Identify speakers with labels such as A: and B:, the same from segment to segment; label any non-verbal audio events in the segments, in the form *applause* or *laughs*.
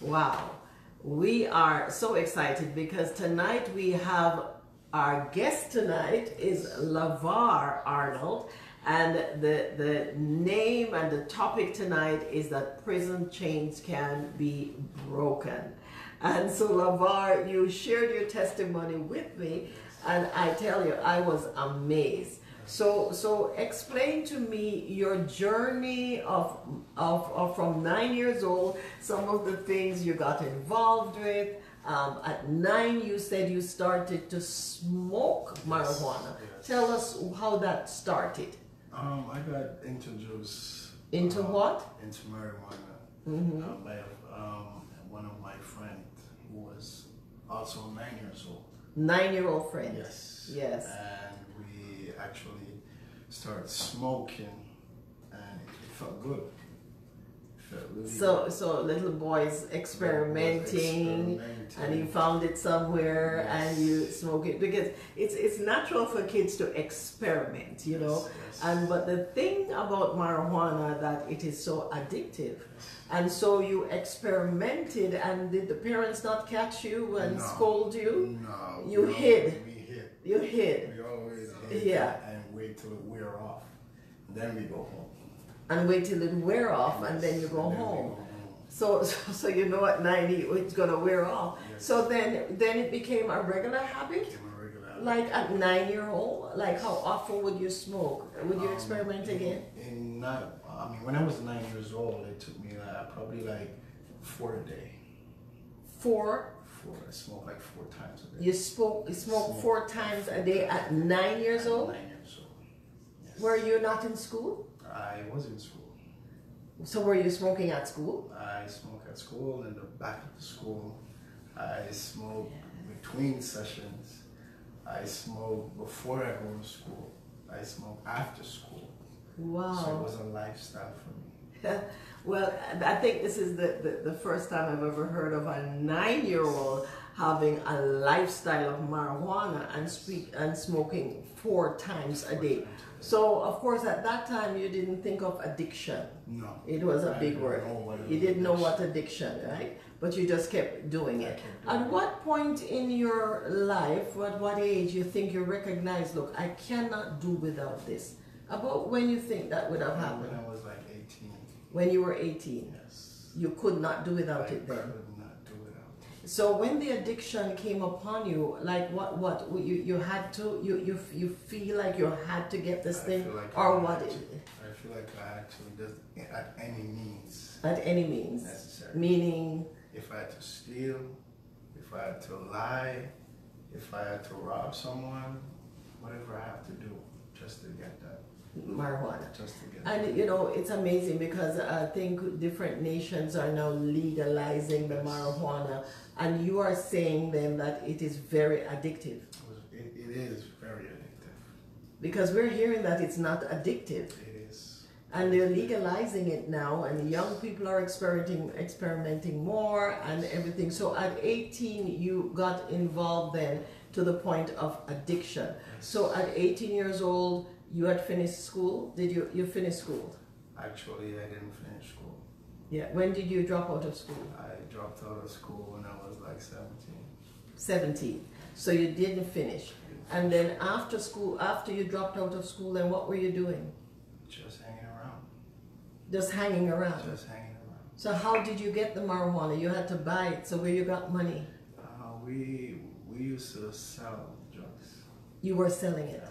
A: Wow. We are so excited because tonight we have our guest tonight is LaVar Arnold. And the, the name and the topic tonight is that prison chains can be broken. And so, LaVar, you shared your testimony with me, and I tell you, I was amazed. So, so explain to me your journey of, of, of from nine years old, some of the things you got involved with. Um, at nine, you said you started to smoke marijuana.
B: yes.
A: Tell us how that started.
B: Um, I got introduced
A: Into
B: um,
A: what?
B: Into marijuana
A: Mhm.
B: um, by um, one of my friends who was also nine years old.
A: Nine-year-old friend.
B: Yes.
A: Yes.
B: And actually started smoking, and it felt good. It felt really
A: So, so little boys
B: good.
A: experimenting, and you found it somewhere, and you
B: Yes.
A: smoke it because it's it's natural for kids to experiment, you know.
B: Yes, yes.
A: And but the thing about marijuana that it is so addictive, and so you experimented, and did the parents not catch you and
B: No.
A: scold you?
B: No.
A: You
B: no,
A: hid.
B: We hid.
A: You hid
B: We always hid
A: Yeah.
B: and wait till it wear off. Then we go home.
A: and wait till it wear off, and then you go
B: and then
A: home.
B: go home.
A: So, *laughs* so, so you know at 90 it's gonna wear off.
B: Yes.
A: So then, then it became a regular habit.
B: A regular.
A: Like at nine year old, like how often would you smoke? Would you
B: Um,
A: experiment
B: in-
A: again?
B: In not, I mean, when I was nine years old, it took me like, probably like four a day.
A: Four.
B: I smoked like four times a day.
A: You spoke, you smoked
B: Smoke.
A: four times a day at nine years
B: At
A: old.
B: Nine years old. Yes.
A: Were you not in school?
B: I was in school.
A: So were you smoking at school?
B: I smoked at school, in the back of the school. I smoked between sessions. I smoked before I go to school. I smoked after school. Wow. So it was a lifestyle for me. *laughs*
A: well, I think this is the, the, the first time I've ever heard of a nine year old having a lifestyle of marijuana and speak and smoking four times a day. So of course at that time you didn't think of addiction.
B: No.
A: It was a big word.
B: know what it
A: You didn't know what addiction, right? But you just kept doing it. At what point in your life, at what age you think you recognize, look, I cannot do without this? About when you think that would have happened?
B: I was like 18.
A: When you were 18.
B: Yes.
A: You could not do without
B: could
A: it then.
B: could not do without it.
A: So when the addiction came upon you, like what what you, you had to you, you you feel like you had to get this
B: I
A: thing
B: feel like I
A: or
B: had
A: what
B: to. I feel like I had to, just at any means
A: at any means.
B: necessary.
A: Meaning
B: If I had to steal, if I had to lie, if I had to rob someone, whatever I have to do just to
A: marijuana.
B: just to get.
A: And you know, it's amazing because I think different nations are now legalizing the
B: Yes.
A: marijuana, and you are saying then that it is very addictive.
B: It, it, it is very addictive.
A: Because we're hearing that it's not addictive,
B: It is.
A: and they're legalizing it now, and young people are experimenting, experimenting more, and everything. So at 18, you got involved then to the point of addiction. So at 18 years old, you had finished school. Did you you finish school?
B: Actually, I didn't finish school.
A: Yeah. When did you drop out of school?
B: I dropped out of school when I was like 17.
A: 17. So you didn't finish. And then after school, after you dropped out of school, then what were you doing?
B: Just hanging around.
A: Just hanging around.
B: Just hanging around.
A: So how did you get the marijuana? You had to buy it. So where you got money?
B: Uh, we we used to sell drugs.
A: You were selling it.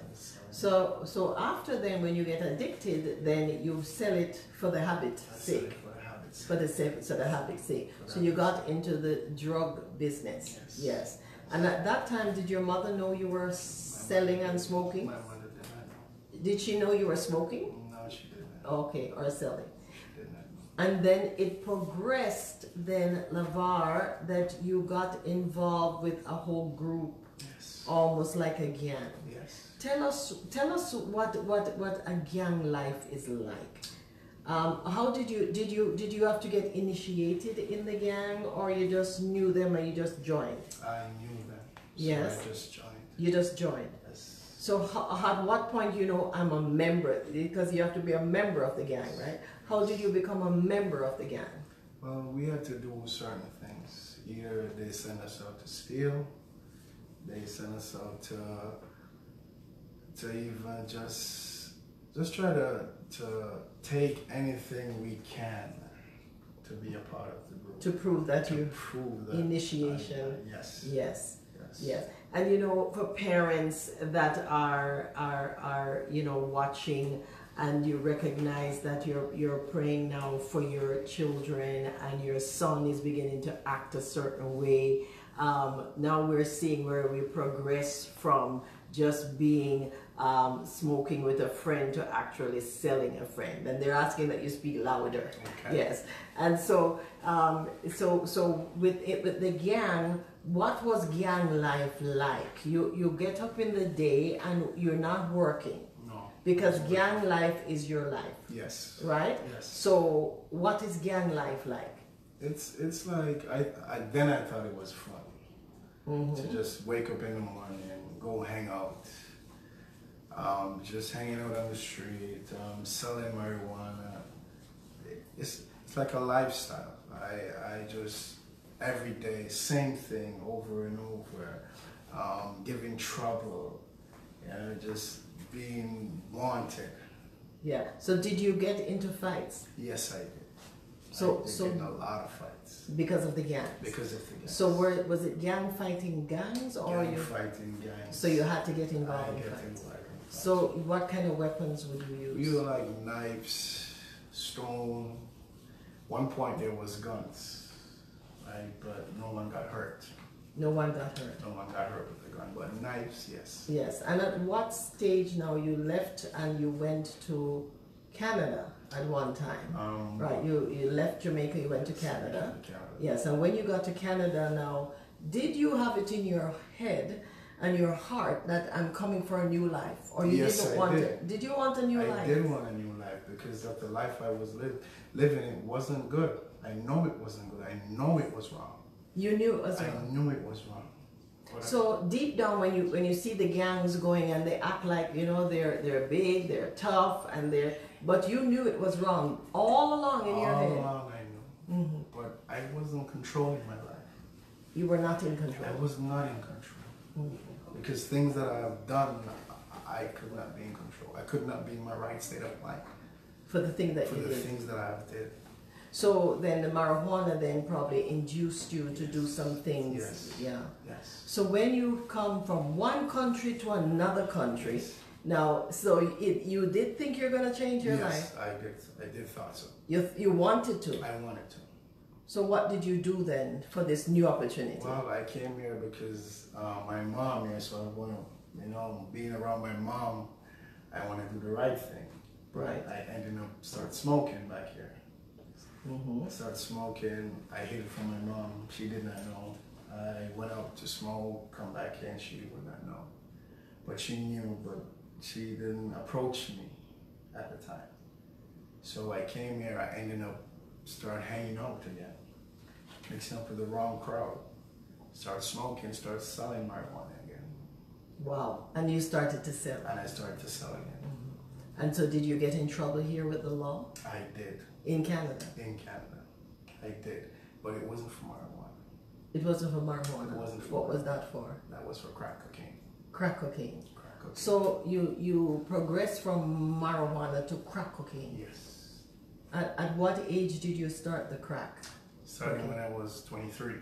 B: I was selling
A: So so after then, when you get addicted, then you sell it for the habit sake,
B: for the habits.
A: for the sake, so the habit sake.
B: For
A: So you got into the drug business.
B: Yes.
A: Yes. And at that time, did your mother know you were selling and smoking?
B: My mother did not know.
A: Did she know you were smoking?
B: No, she did not.
A: Okay, or selling.
B: She did not know.
A: And then it progressed, then Lavar, that you got involved with a whole group,
B: Yes.
A: almost like a gang.
B: Yes.
A: Tell us, tell us what, what, what a gang life is like. Um, how did you, did you, did you have to get initiated in the gang, or you just knew them and you just joined?
B: I knew them. So
A: Yes.
B: I just joined.
A: You just joined.
B: Yes.
A: So at what point you know I'm a member? Because you have to be a member of the gang, right? How did you become a member of the gang?
B: Well, we had to do certain things. Either they send us out to steal, they send us out to to even just just try to to take anything we can to be a part of the group.
A: To prove that
B: To
A: you
B: prove that
A: initiation.
B: I- yes.
A: yes.
B: Yes.
A: Yes, and you know, for parents that are are are you know watching, and you recognize that you're you're praying now for your children, and your son is beginning to act a certain way. Um, now we're seeing where we progress from just being um, smoking with a friend to actually selling a friend, and they're asking that you speak louder.
B: Okay.
A: Yes, and so um, so so with it with the gang, what was gang life like? You you get up in the day and you're not working
B: No.
A: because gang life is your life,
B: Yes.
A: right?
B: Yes.
A: So what is gang life like?
B: It's it's like I, I then I thought it was fun to just wake up in the morning and go hang out. Um, just hanging out on the street, um, selling marijuana. It's it's like a lifestyle. I I just every day same thing over and over, um, giving trouble, you know, just being wanted.
A: Yeah. So did you get into fights
B: Yes, I did.
A: So-
B: I
A: so-
B: in a lot of fights
A: because of the gangs?
B: because of the gangs.
A: So were, was it gang fighting gangs or
B: gang
A: you?
B: fighting gangs.
A: So you had to get
B: I
A: involved in
B: get
A: fights.
B: involved in.
A: So what kind of weapons would you use?
B: we were like knives, stone. One point there was guns, right? But no one got hurt.
A: No one got hurt.
B: No one got hurt with the gun, but knives, yes.
A: Yes, and at what stage now you left and you went to Canada at one time?
B: Um,
A: Right, you, you left Jamaica, you went to Canada.
B: Canada.
A: Yes, and when you got to Canada now, did you have it in your head and your heart that I'm coming for a new life? Or you
B: Yes,
A: didn't
B: I
A: want
B: did.
A: it? Did you want a new
B: I
A: life?
B: I did want a new life because of the life I was li- living. It wasn't good. I know it wasn't good. I know it was wrong.
A: You knew as
B: I
A: well.
B: knew it was wrong. But
A: So deep down, when you when you see the gangs going and they act like you know they're they're big, they're tough, and they're but you knew it was wrong all along in your head.
B: all along I knew,
A: Mhm.
B: but I wasn't controlling my life.
A: You were not in control.
B: I was not in control. Because things that I have done, I could not be in control. I could not be in my right state of mind
A: For the thing that
B: for
A: you
B: the
A: did.
B: things that I have did.
A: So then the marijuana then probably induced you to do some things.
B: Yes.
A: Yeah.
B: Yes.
A: So when you come from one country to another country, now, so it, you did think you're going to change your life?
B: Yes, I did. I did thought so.
A: You, you wanted to.
B: I wanted to.
A: So what did you do then for this new opportunity?
B: Well, I came here because uh, my mom here, so I want to, you know, being around my mom, I want to do the right thing.
A: Right.
B: I ended up start smoking back here.
A: hmm
B: I started smoking. I hid it from my mom. She did not know. I went out to smoke, come back here, and she would not know. But she knew, but she didn't approach me at the time. So I came here. I ended up start hanging out again, mixing up with the wrong crowd. Start smoking, start selling marijuana again,
A: Wow. And you started to sell.
B: and I started to sell again. Mm-hmm.
A: And so did you get in trouble here with the law
B: I did
A: in Canada?
B: in Canada. I did, but it wasn't for marijuana.
A: It wasn't for marijuana.
B: It wasn't for
A: What was that for?
B: That was for crack cocaine.
A: Crack cocaine.
B: Crack cocaine.
A: So you you progressed from marijuana to crack cocaine.
B: Yes.
A: At, at what age did you start the crack?
B: Starting
A: Okay.
B: when I was 23.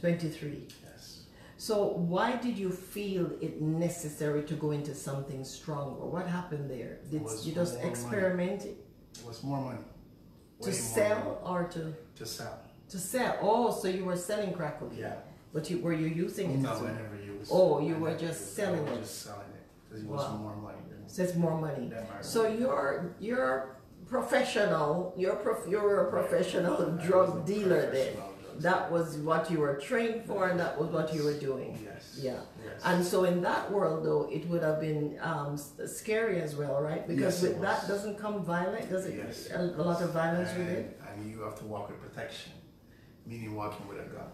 A: 23.
B: Yes.
A: So why did you feel it necessary to go into something stronger? What happened there? Did you just
B: money.
A: experiment
B: It was more money.
A: to
B: Way more
A: sell or to.
B: To sell.
A: to sell? Oh, so you were selling crack cocaine.
B: Yeah.
A: But you were you using it?
B: No, I never used
A: Oh, you
B: I
A: were just selling
B: I was
A: it.
B: just selling it. Because it
A: Wow.
B: was more money than,
A: So it's more money. So you're you're professional. You're prof, you're a professional drug dealer then. That was what you were trained for, and that was what you were doing.
B: Yes.
A: Yeah.
B: Yes.
A: And so in that world, though, it would have been um, scary as well, right? Because
B: Yes,
A: with that doesn't come violent, does it?
B: Yes.
A: A, a lot of violence with
B: and,
A: it.
B: and you have to walk with protection, meaning walking with a gun.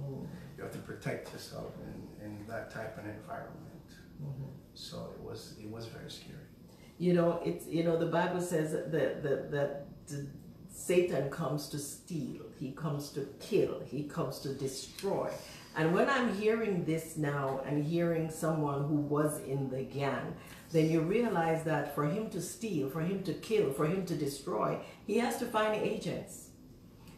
A: Mm,
B: You have to protect yourself in, in that type of environment.
A: mhm.
B: So it was it was very scary.
A: You know, it's you know the Bible says that that that the Satan comes to steal, he comes to kill, he comes to destroy. And when I'm hearing this now and hearing someone who was in the gang, then you realize that for him to steal, for him to kill, for him to destroy, he has to find agents.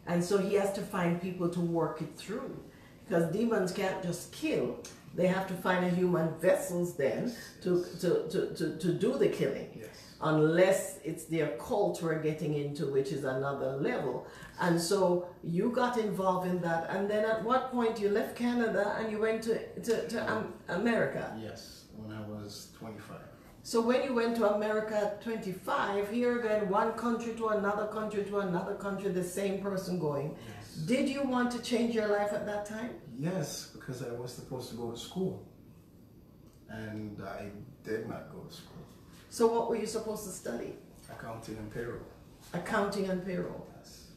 A: And so he has to find people to work it through. Because demons can't just kill, they have to find a human vessels then to, to, to, to, to do the killing.
B: Yes.
A: Unless it's the occult we're getting into, which is another level. And so you got involved in that. And then at what point you left Canada and you went to, to, to um, America?
B: Yes, when I was 25.
A: So when you went to America at 25, here again, one country to another country to another country, the same person going.
B: Yes.
A: Did you want to change your life at that time?
B: Yes, because I was supposed to go to school. And I did not go to school.
A: So what were you supposed to study?
B: Accounting and payroll.
A: Accounting and payroll.
B: Yes.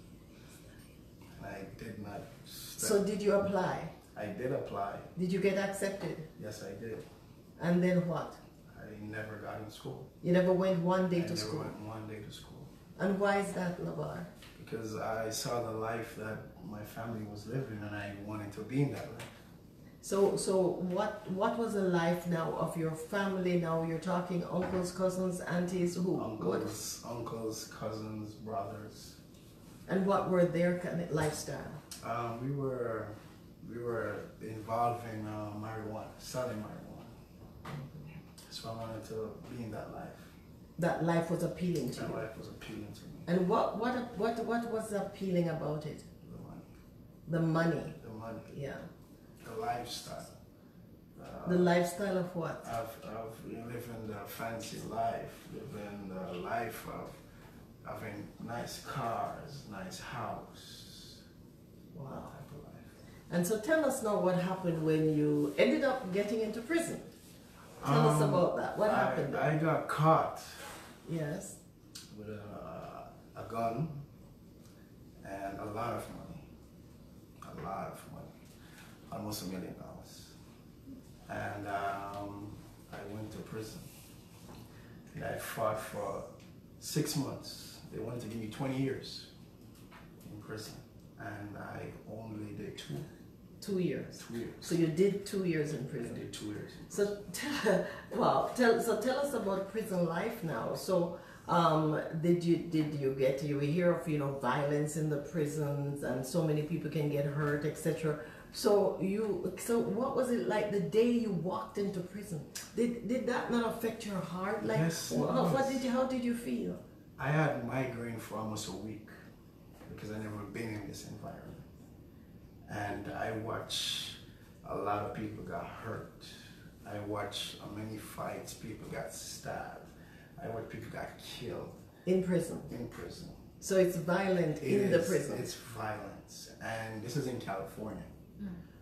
B: And I did not study.
A: So did you apply?
B: I did apply.
A: Did you get accepted?
B: Yes, I did.
A: And then what?
B: I never got in school.
A: You never went one day
B: I
A: to
B: never
A: school.
B: went one day to school.
A: And why is that, Lavar?
B: Because I saw the life that my family was living and I wanted to be in that life.
A: So, so what what was the life now of your family? Now you're talking uncles, cousins, aunties, who? What,
B: Uncles, uncles, cousins, brothers.
A: and what were their kind of lifestyle?
B: Um, we were we were involved in uh, marijuana, selling marijuana. So I wanted to be in that life.
A: That life was appealing to
B: That
A: you.
B: life was appealing to me.
A: And what what what what was appealing about it?
B: The money,
A: The money,
B: the money,
A: yeah.
B: The lifestyle. Uh,
A: The lifestyle of what?
B: of, of living the fancy life, living the life of having nice cars, nice house.
A: Wow.
B: That type of life.
A: And so tell us now what happened when you ended up getting into prison. Tell us
B: Um,
A: about that. What
B: I,
A: happened?
B: I got caught
A: yes.
B: with a, a gun and a lot of money. A lot of money. Almost a million dollars. And um, I went to prison. And I fought for six months. They wanted to give me 20 years in prison. And I only did two,
A: Two years.
B: two years.
A: So you did two years in
B: I
A: prison.
B: did two years.
A: So tell, *laughs* well, tell so tell us about prison life now. So um, did you did you get you hear of you know violence in the prisons and so many people can get hurt etc. So you so what was it like the day you walked into prison? Did did that not affect your heart? Like
B: Yes, it
A: wha- how, what did you how did you feel?
B: I had migraine for almost a week because I never been in this environment. And I watched a lot of people got hurt. I watched uh, many fights, people got stabbed. I watched people got killed
A: In prison.
B: in prison.
A: So it's violent
B: It
A: in the prison.
B: It's violence. And this is in California.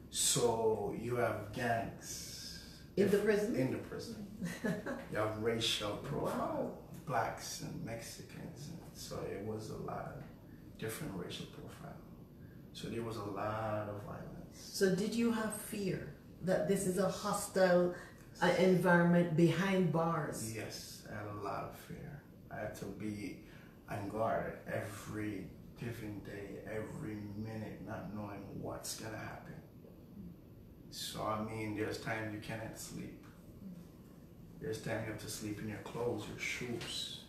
B: So you have gangs.
A: In the prison?
B: In the prison. you have racial profile, blacks and Mexicans. And so it was a lot of different racial profile. So there was a lot of violence.
A: So did you have fear that this is a hostile uh, environment behind bars?
B: Yes, I had a lot of fear. I had to be on guard every given day, every minute, not knowing what's gonna happen. So I mean, there's times you cannot sleep. There's time you have to sleep in your clothes, your shoes,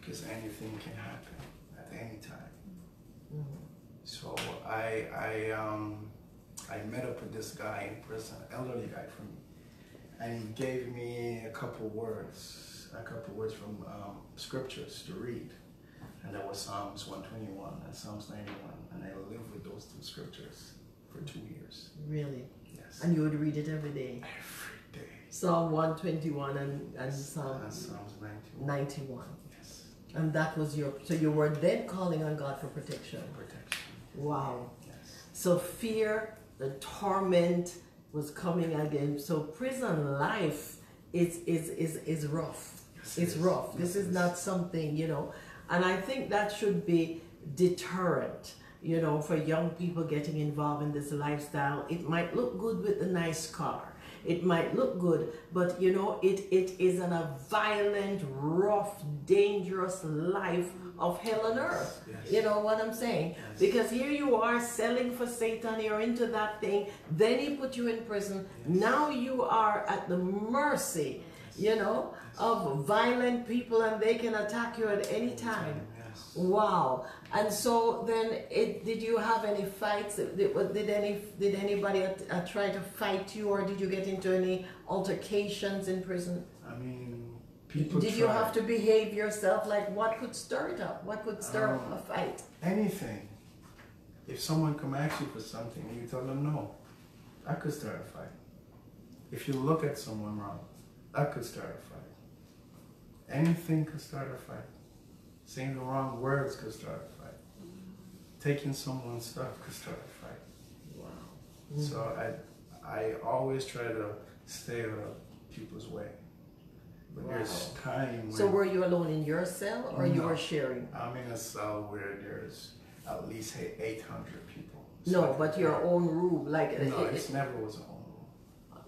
B: because anything can happen at any time. So I I um I met up with this guy in prison, elderly guy from me, and he gave me a couple words, a couple words from um, scriptures to read, and that was Psalms 121 and Psalms 91, and I lived with those two scriptures for two years.
A: Really?
B: Yes,
A: And you would read it every day.
B: every day.
A: Psalm 121 and, and Psalm
B: And Psalms 91.
A: 91.
B: Yes,
A: And that was your, so you were then calling on God for protection.
B: protection.
A: Wow.
B: Yes.
A: So fear, the torment was coming again. So prison life is, is, is, is rough.
B: Yes, it
A: It's rough.
B: Yes,
A: This is
B: is.
A: not something, you know, and I think that should be deterrent, you know, for young people getting involved in this lifestyle. It might look good with a nice car. It might look good, but you know, it, it is in a violent, rough, dangerous life of hell on earth.
B: Yes.
A: You know what I'm saying?
B: Yes.
A: Because here you are selling for Satan, you're into that thing, then he put you in prison. Now you are at the mercy, you know, of violent people and they can attack you at any time.
B: Yes.
A: Wow. And so then it did you have any fights? Did, did any did anybody uh, uh, try to fight you or did you get into any altercations in prison?
B: I mean, people
A: did you have to behave yourself like what could stir it up? What could stir up
B: Um,
A: a fight?
B: anything. If someone come ask you for something and you tell them no, that could start a fight. If you look at someone wrong, that could start a fight. Anything could start a fight. Saying the wrong words could start a fight. Taking someone's stuff could start a fight.
A: Wow.
B: So I, I always try to stay out of people's way. But there's time when
A: So were you alone in your cell or you were sharing?
B: I'm in a cell where there's at least 800 people.
A: No,
B: I
A: but your own room, like
B: No,
A: it-
B: it's never was a home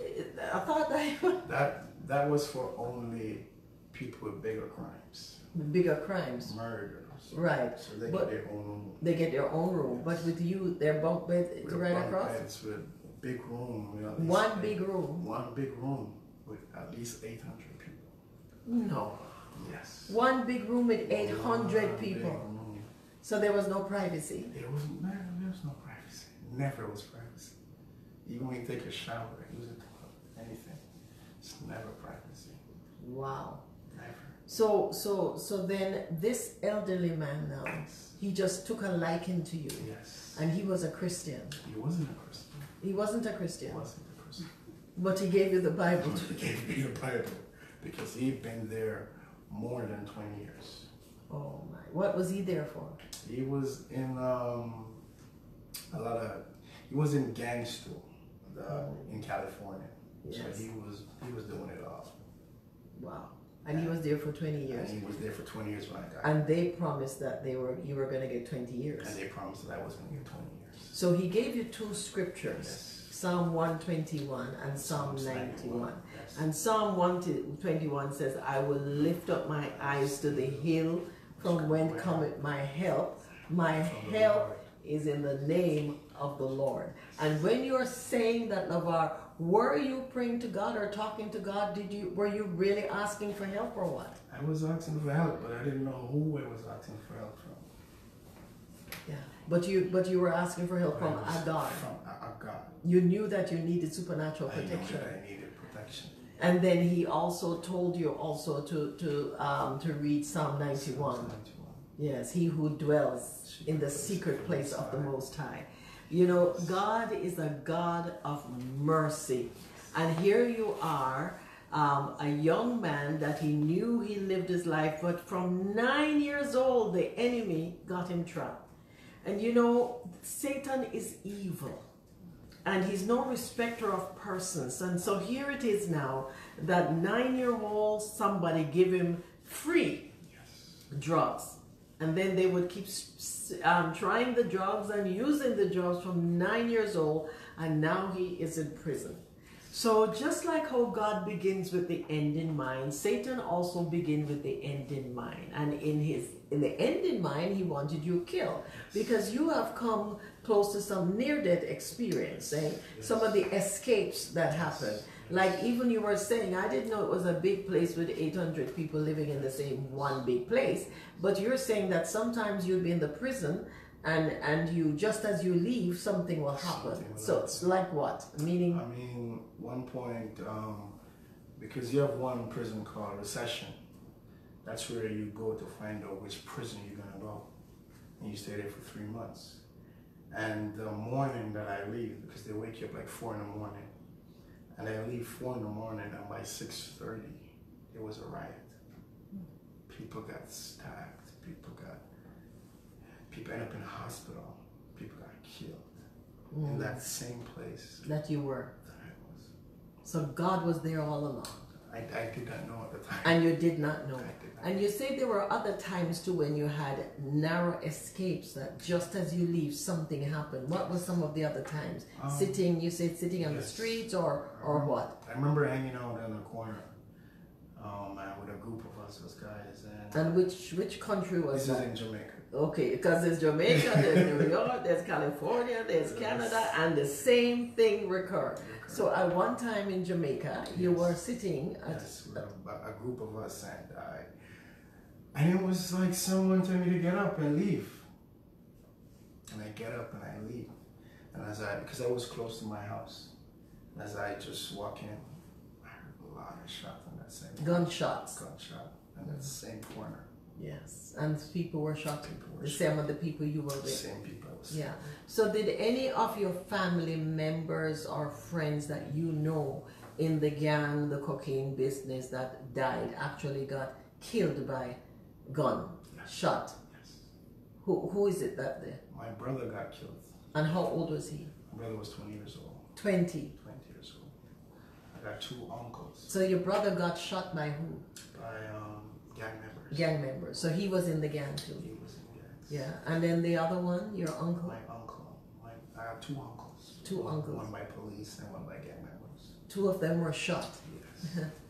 A: it- I thought that *laughs*
B: That that was for only people with bigger crimes,
A: bigger crimes,
B: murders.
A: right?
B: So they
A: But-
B: get their own room.
A: They get their own room, but with you, they're bunk bed
B: With
A: right
B: bunk
A: across.
B: beds, with a big room. With at least
A: One
B: eight-
A: big room.
B: One big room with at least 800 people.
A: No,
B: Yes.
A: one big room with eight
B: One
A: hundred
B: big
A: people.
B: room.
A: So there was no privacy.
B: There was never there was no privacy. Never was privacy. Even when you take a shower, use a toilet, anything. It's never privacy.
A: Wow.
B: Never.
A: So so so then this elderly man now,
B: Yes.
A: he just took a liking to you,
B: Yes.
A: and he was a Christian.
B: He wasn't a Christian.
A: He wasn't a
B: He
A: Christian,
B: wasn't a Christian.
A: but he gave you the Bible.
B: He gave me the Bible because he'd been there more than 20 years.
A: Oh my! What was he there for?
B: He was in um, a lot of, he was in gang school uh, in California.
A: Yes.
B: So he was he was doing it all.
A: Wow! And he was there for twenty years.
B: And he was there for 20 years when I got
A: And they promised that they were you were going to get 20 years.
B: And they promised that I was going to get 20 years.
A: So he gave you two scriptures,
B: Yes.
A: Psalm 121 and Psalm 91.
B: Yes.
A: And Psalm 121 says, I will lift up my eyes to the hill from when cometh my help. My help is in the name of the Lord. And when you're saying that, Lavar, were you praying to God or talking to God? Did you were you really asking for help or what?
B: I was asking for help, but I didn't know who I was asking for help from.
A: Yeah. But you but you were asking for help from
B: I
A: a God.
B: From God.
A: You knew that you needed supernatural
B: I knew
A: protection.
B: that I needed protection.
A: And then he also told you also to to um, to read Psalm 91.
B: Psalms 91.
A: Yes, he who dwells in the secret place of the Most High. You know, God is a God of mercy. And here you are, um, a young man that he knew he lived his life, but from nine years old, the enemy got him trapped. And you know, Satan is evil and he's no respecter of persons. And so here it is now that nine year old somebody give him free drugs. And then they would keep um, trying the drugs and using the drugs from nine years old, and now he is in prison. So just like how God begins with the end in mind, Satan also begins with the end in mind. And in his in the end in mind, he wanted you killed because you have come close to some near-death experience, eh? some of the escapes that happened. Like even you were saying, I didn't know it was a big place with 800 people living in the same one big place. But you're saying that sometimes you'll be in the prison and and you just as you leave, something will happen.
B: Something
A: so it's like what? Meaning
B: I mean, one point, um, because you have one prison called reception, that's where you go to find out which prison you're gonna go. And you stay there for three months. And the morning that I leave, because they wake you up like four in the morning, and I leave four in the morning, and by six thirty, it was a riot. People got stabbed. People got. People end up in hospital. People got killed in that same place
A: that you were.
B: that I was.
A: So God was there all along.
B: I, I did not know at the time.
A: And you did not know.
B: I did not.
A: And you say there were other times too when you had narrow escapes that just as you leave something happened. What were some of the other times?
B: Um,
A: sitting, you said sitting on the
B: yes.
A: streets or or what?
B: I remember hanging out in a corner um, with a group of us, those guys. And,
A: And which which country was
B: this is in Jamaica.
A: Okay, because there's Jamaica, there's New *laughs* York, there's California, there's
B: Yes.
A: Canada, and the same thing recur. So at one time in Jamaica, you were sitting at
B: Yes, a, a group of us, and I, and it was like someone told me to get up and leave. And I get up and I leave, and as I because I was close to my house, as I just walk in, I heard a lot of shots in that same
A: gunshots.
B: gunshot in that same corner.
A: Yes, and people were shot.
B: People were
A: The
B: shot.
A: same of the people you were
B: The
A: with.
B: same people.
A: Yeah. So did any of your family members or friends that you know in the gang, the cocaine business that died actually got killed by gun,
B: Yes.
A: shot?
B: Yes.
A: Who who is it that did?
B: My brother got killed.
A: And how old was he?
B: My brother was 20 years old.
A: Twenty.
B: 20 years old. I got two uncles
A: So your brother got shot by who?
B: by um, gang members.
A: Gang members. So he was in the gang too.
B: He was in gangs.
A: Yeah. And then the other one, your uncle,
B: My uncle. My, I have two uncles.
A: Two
B: one,
A: uncles.
B: One by police and one by gang members.
A: two of them were shot.
B: Yes. *laughs*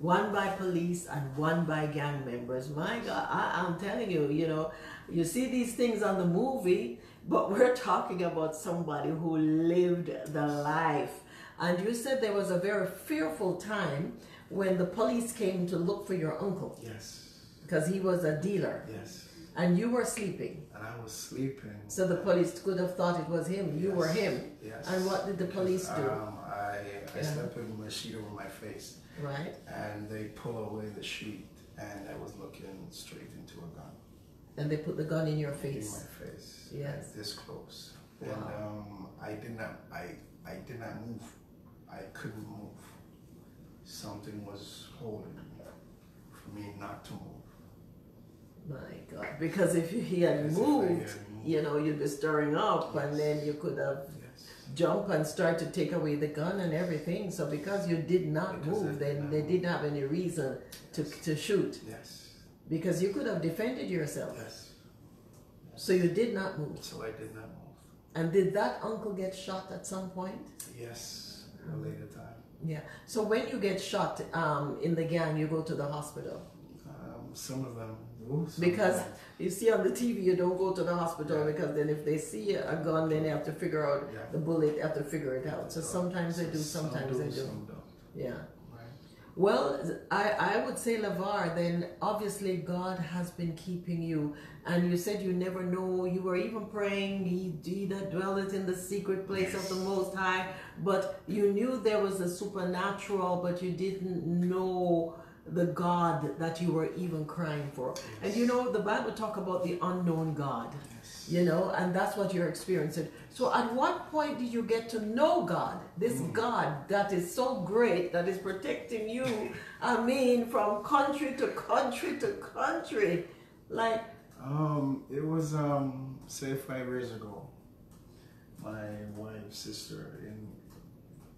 A: One by police and one by gang members. My God, I, I'm telling you, you know, you see these things on the movie, but *laughs* we're talking about somebody who lived the life. And you said there was a very fearful time when the police came to look for your uncle
B: yes.
A: because he was a dealer
B: Yes.
A: and you were sleeping.
B: And I was sleeping.
A: So the police could have thought it was him. You were him.
B: Yes.
A: And what did the police do?
B: Um, I, I
A: Yeah.
B: slept with my sheet over my face.
A: Right?
B: And they pull away the sheet. And I was looking straight into a gun.
A: And they put the gun in your face.
B: In my face.
A: Yes.
B: like This close.
A: Wow.
B: And um, I did not I I did not move. I couldn't move. Something was holding me for me not to move.
A: My God. Because if he had
B: As if
A: moved,
B: moved.
A: you know, you'd be stirring up and then you could have
B: Yes.
A: jumped and start to take away the gun and everything. So because you did not
B: Because
A: move, then they didn't have any reason to, to shoot.
B: Yes.
A: Because you could have defended yourself.
B: Yes.
A: So you did not move.
B: So I did not move.
A: And did that uncle get shot at some point?
B: Yes. At a later time.
A: Yeah. So when you get shot um, in the gang, you go to the hospital.
B: Um, some of them do. some
A: Because
B: don't.
A: you see on the TV, you don't go to the hospital
B: Yeah.
A: because then if they see a gun, then they have to figure out
B: Yeah.
A: the bullet, they have to figure it out. So sometimes they do,
B: Some
A: sometimes they do.
B: Some don't.
A: Yeah. Well, I, I would say, Lavar, then obviously God has been keeping you. And you said you never know. You were even praying, He, he that dwelleth in the secret place of the Most High. But you knew there was a supernatural, but you didn't know the God that you were even crying for. And you know, the Bible talk about the unknown God.
B: Yes.
A: You know, and that's what you're experiencing. So, at what point did you get to know God? This God that is so great, that is protecting you, I mean, from country to country to country. Like,
B: Um, it was um, say five years ago. My wife's sister in,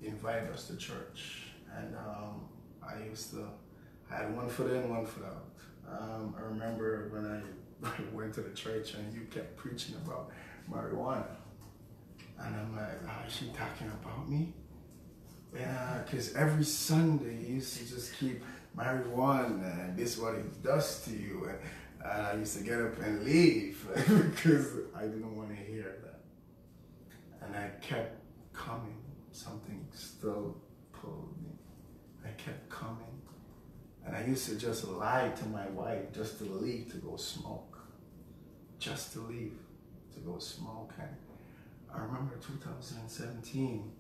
B: invited us to church, and um, I used to. I had one foot in, one foot out. Um, I remember when I *laughs* went to the church and you kept preaching about marijuana, and I'm like, oh, is she talking about me? Yeah, because every Sunday you used to just keep marijuana and this is what it does to you. And, and I used to get up and leave *laughs* because I didn't want to hear that. And I kept coming. Something still pulled me. I kept coming. And I used to just lie to my wife just to leave to go smoke. Just to leave to go smoke. And I remember 2017.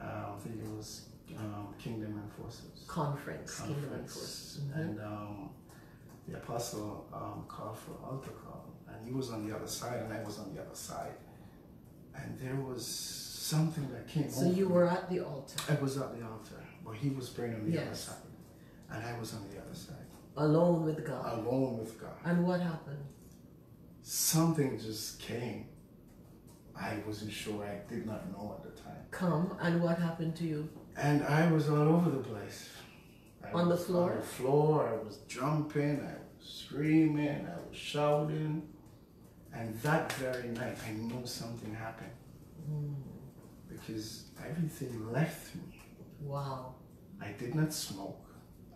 B: Uh, I think it was um, Kingdom Enforcers
A: conference, Kingdom
B: conference,
A: Enforce. Mhm.
B: and um, the apostle um, called for altar call, and he was on the other side, and I was on the other side, and there was something that came.
A: So, you were at the altar
B: I was at the altar, but he was praying on the other side, and I was on the other side,
A: alone with God.
B: alone with God.
A: And what happened?
B: Something just came. I wasn't sure. I did not know at the time,
A: Come, and what happened to you?
B: and I was all over the place. I
A: On the floor?
B: On the floor. I was jumping. I was screaming. I was shouting. And that very night, I knew something happened
A: Mm,
B: because everything left me.
A: wow.
B: I did not smoke.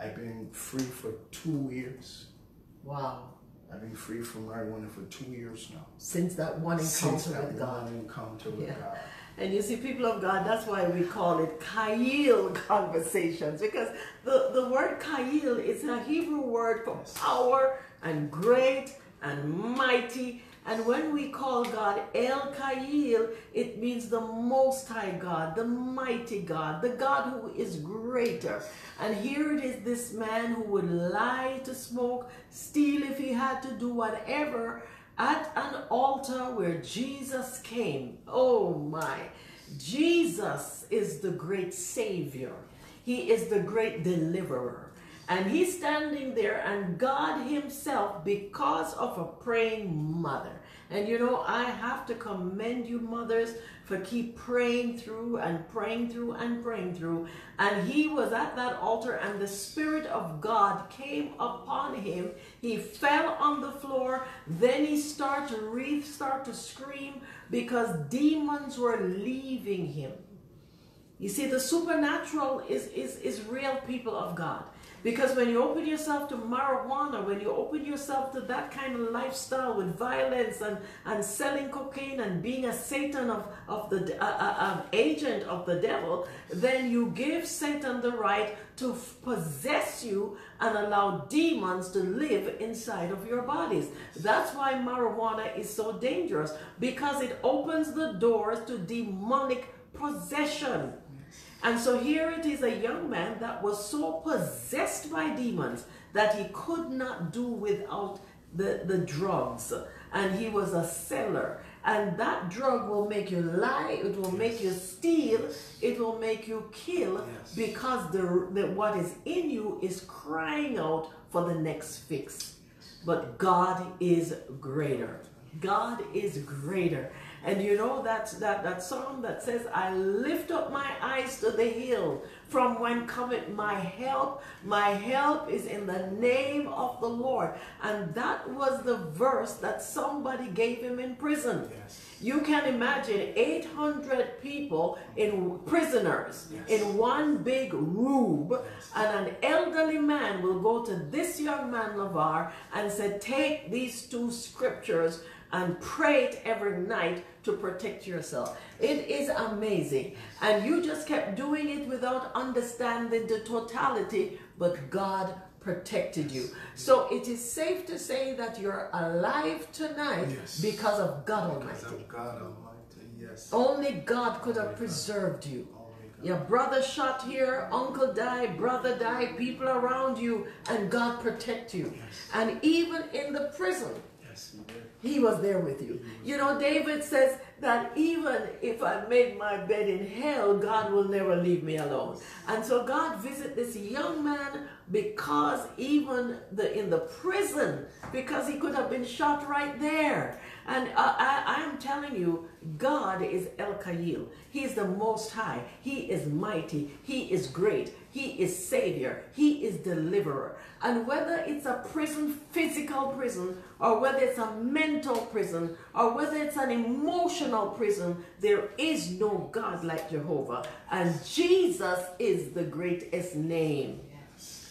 B: I've been free for two years.
A: Wow.
B: I've been free from marijuana for two years now.
A: Since that one encounter
B: Since that
A: with God.
B: one encounter with
A: Yeah.
B: God.
A: And you see, people of God, that's why we call it Chayil *laughs* conversations, because the, the word Chayil is a Hebrew word for power and great and mighty. And when we call God El Chayil, it means the Most High God, the mighty God, the God who is greater. And here it is this man who would lie to smoke, steal if he had to do whatever, at an altar where Jesus came. Oh my. Jesus is the great Savior, He is the great deliverer. And he's standing there, and God Himself, because of a praying mother. And you know, I have to commend you, mothers, for keep praying through and praying through and praying through. And he was at that altar, and the Spirit of God came upon him. He fell on the floor. Then he started to wreathe, start to scream because demons were leaving him. You see, the supernatural is, is, is real people of God. Because when you open yourself to marijuana, when you open yourself to that kind of lifestyle with violence and, and selling cocaine and being a Satan of, of the uh, uh, agent of the devil, then you give Satan the right to possess you and allow demons to live inside of your bodies. That's why marijuana is so dangerous because it opens the doors to demonic possession. And so here it is a young man that was so possessed by demons that he could not do without the, the drugs. And he was a seller. And that drug will make you lie, it will make you steal, it will make you kill
B: Yes.
A: because the, the what is in you is crying out for the next fix. But God is greater. God is greater. And you know that, that, that song that says, I lift up my eyes to the hill from when cometh my help. My help is in the name of the Lord. And that was the verse that somebody gave him in prison.
B: Yes.
A: You can imagine 800 people in prisoners
B: Yes.
A: in one big room, and an elderly man will go to this young man Lavar and say, "Take these two scriptures and pray it every night to protect yourself." It is amazing, and you just kept doing it without understanding the totality, but God protected you. So it is safe to say that you're alive tonight
B: Yes.
A: because of God
B: Because
A: Almighty.
B: of God Almighty, yes.
A: Only God could have preserved you. Your brother shot here, uncle died, brother died, people around you, and God protect you. And even in the prison,
B: Yes, He
A: was there with you. You know, David says that even if I made my bed in hell, God will never leave me alone. And so God visit this young man because even the in the prison, because he could have been shot right there. And uh, I, I'm telling you, God is El Chayil. He is the Most High. He is mighty. He is great. He is Savior. He is Deliverer. And whether it's a prison, physical prison, or whether it's a mental prison, or whether it's an emotional prison, there is no God like Jehovah. And Jesus is the greatest name.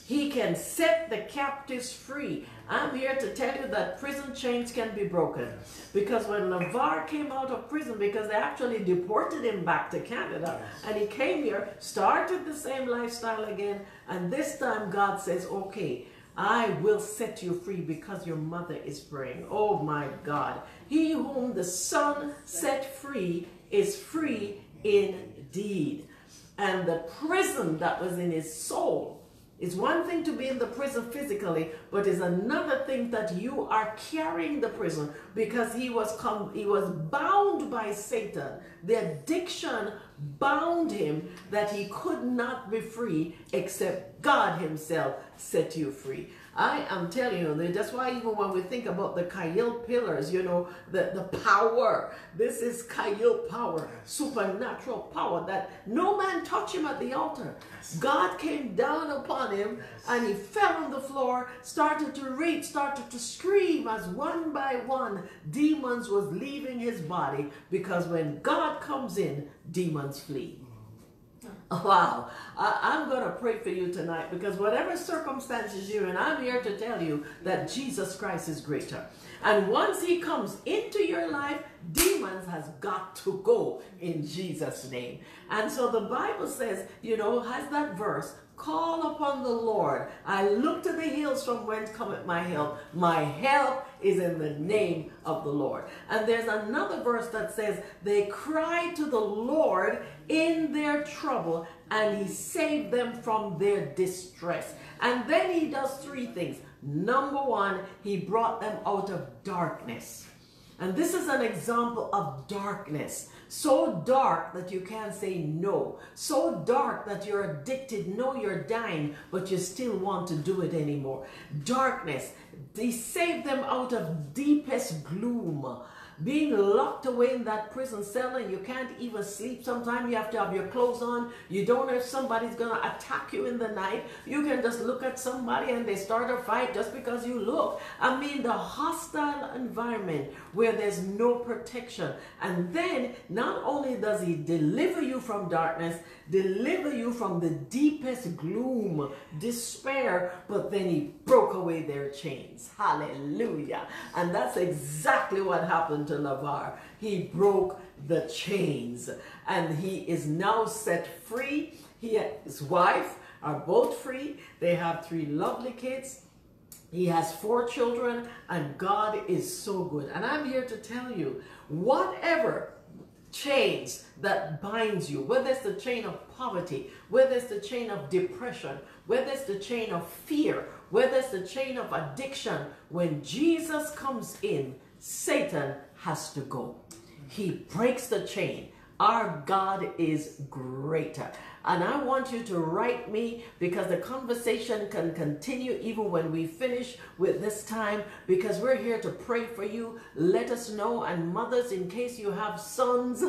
A: He can set the captives free. I'm here to tell you that prison chains can be broken. Because when LaVar came out of prison, because they actually deported him back to Canada, and he came here, started the same lifestyle again, and this time God says, okay, I will set you free because your mother is praying. Oh my God. He whom the Son set free is free indeed. And the prison that was in his soul it's one thing to be in the prison physically, but it's another thing that you are carrying the prison because he was he was bound by Satan. The addiction bound him that he could not be free except God himself set you free. I am telling you, that's why even when we think about the Chayil pillars, you know, the, the power, this is Chayil power, supernatural power that no man touch him at the altar. God came down upon him and he fell on the floor, started to read, started to scream as one by one demons was leaving his body because when God comes in, demons flee. *laughs* Wow. I, I'm going to pray for you tonight because whatever circumstances you're in, I'm here to tell you that Jesus Christ is greater. And once he comes into your life, demons has got to go in Jesus' name. And so the Bible says, you know, has that verse, call upon the Lord. I look to the hills from whence cometh my help. My help is in the name of the Lord. And there's another verse that says, they cried to the Lord in their trouble, and he saved them from their distress. And then he does three things. Number one, he brought them out of darkness. And this is an example of darkness. So dark that you can't say no. So dark that you're addicted, know you're dying, but you still want to do it anymore. Darkness. they save them out of deepest gloom being locked away in that prison cell and you can't even sleep. Sometimes you have to have your clothes on. You don't know if somebody's going to attack you in the night. You can just look at somebody and they start a fight just because you look. I mean, the hostile environment where there's no protection. And then not only does he deliver you from darkness, deliver you from the deepest gloom, despair, but then he broke away their chains. Hallelujah. And that's exactly what happened to LaVar. He broke the chains and he is now set free. He and his wife are both free. They have three lovely kids. He has four children, and God is so good. And I'm here to tell you whatever chains that binds you, whether it's the chain of poverty, whether it's the chain of depression, whether it's the chain of fear, whether it's the chain of addiction, when Jesus comes in, Satan has to go. He breaks the chain. Our God is greater. And I want you to write me because the conversation can continue even when we finish with this time because we're here to pray for you. Let us know. And mothers, in case you have sons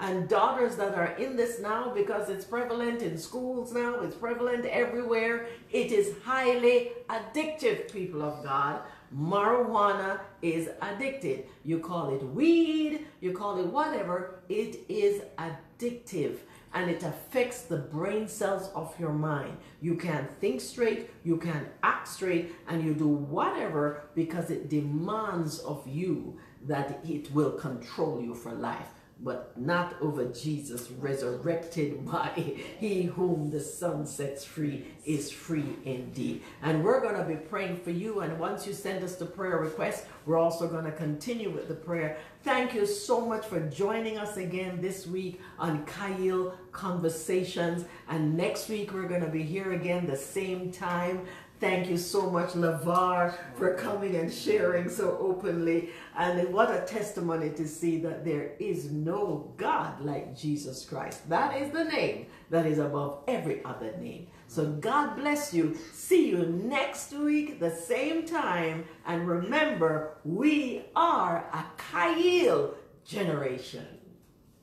A: and daughters that are in this now because it's prevalent in schools now, it's prevalent everywhere. It is highly addictive, people of God marijuana is addicted. You call it weed, you call it whatever, it is addictive and it affects the brain cells of your mind. You can't think straight, you can't act straight, and you do whatever because it demands of you that it will control you for life but not over Jesus resurrected by *laughs* he whom the Son sets free is free indeed. And we're going to be praying for you. And once you send us the prayer request, we're also going to continue with the prayer. Thank you so much for joining us again this week on Chayil Conversations. And next week, we're going to be here again the same time. Thank you so much, LaVar, for coming and sharing so openly. And what a testimony to see that there is no God like Jesus Christ. That is the name that is above every other name. So God bless you. See you next week, the same time. And remember, we are a Chayil generation.